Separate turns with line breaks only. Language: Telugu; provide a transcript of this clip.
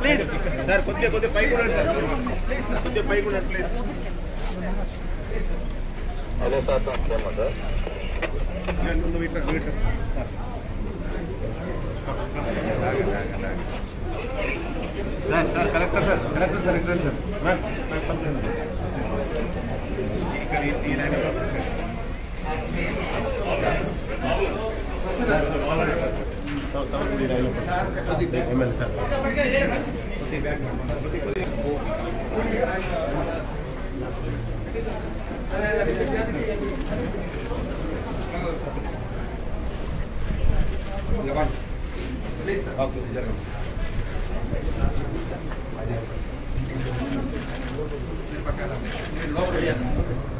ప్లీజ్ సార్ కొద్దిగా కొద్దిగా పైకి ఉండండి సార్. కొద్దిగా పైకి ఉండండి ప్లీజ్
హలో సార్ నమస్కారం సార్
నువ్వు ఇట్లా నువ్వు ఇట్లా sir sir collector sir collector sir ఎక్కడ సార్. మ్యామ్ మ్యామ్ పంచాయతీ ఇక్కడ ఈ Please, sir.